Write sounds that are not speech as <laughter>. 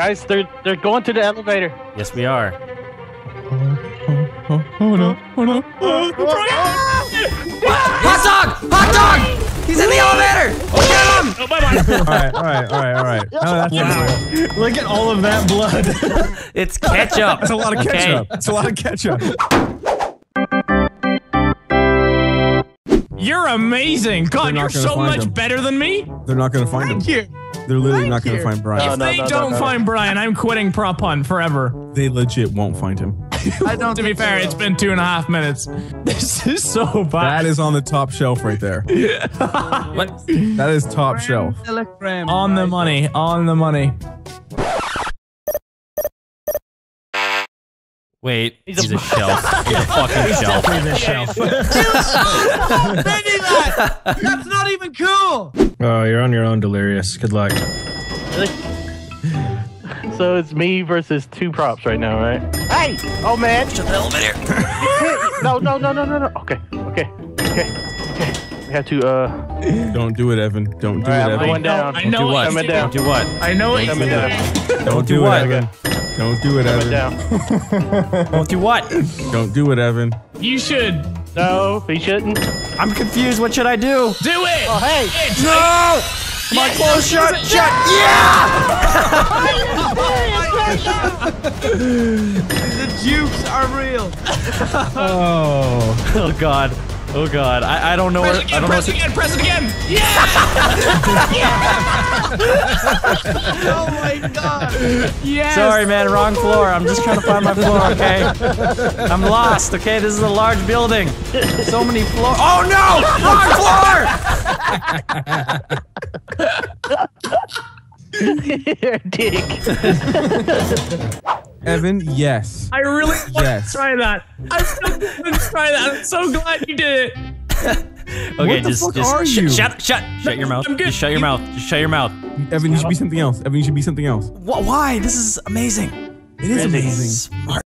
Guys, they're they're going to the elevator. Yes, we are. Oh, oh no! Oh no! Oh, Hot dog! Hot dog! He's in the elevator! Get him! Oh, bye bye. <laughs> all right, all right, all right, all right. <laughs> Oh, wow. Look at all of that blood. <laughs> It's ketchup. It's a lot of Okay. ketchup. That's a lot of ketchup. You're amazing. God, you're so much him. better than me. They're not gonna find him. Thank you. They're literally Thank not gonna find Brian. if no, they no, don't no. find Brian, I'm quitting prop hunt forever. They legit won't find him. I don't <laughs> To be fair, they it's will. been two and a half minutes. <laughs> This is so bad. That is on the top shelf right there. What? <laughs> That is top shelf. Telegram, on the money. On the money. Wait, He's he's a- a <laughs> shelf. He's a fucking shelf. <laughs> Benny, that! That's not even cool! Oh, you're on your own, Delirious. Good luck. So it's me versus two props right now, right? Hey! Oh man! Shut the elevator. <laughs> No, no, no, no, no, no. Okay, okay, okay, okay. We have to uh. Don't do it, Evan. Don't do All right, it, I'm Evan. going down. I know Do what what? he's Coming doing. down. Do what? I know what he's Coming doing. down. Don't do do it, what? Evan. Don't do it, Evan. down. <laughs> Won't do what? Don't do it, Evan. You should No, he shouldn't. I'm confused. What should I do? do it. Oh hey! No! My clothes shut. Shut. Yeah! <laughs> <laughs> The jukes are real. Oh. Oh God. Oh God. I, I don't know Press where. it I again. don't know. Press it again. Press it again. Yeah. <laughs> Oh my god. Yes. Sorry, man. Wrong floor. I'm just trying to find my floor. Okay. I'm lost. Okay. This is a large building. So many floors. Oh no! Wrong floor. <laughs> You're a dick. <laughs> Evan, yes. I really want Yes. to try that. I still want to try that. I'm so glad you did it. <laughs> Okay, What the just fuck just are sh- you? shut shut shut your mouth. I'm good. Just shut your mouth. Just shut your mouth. Evan, you should be something else. Evan, you should be something else. Wh- why? This is amazing. It is amazing. Smart.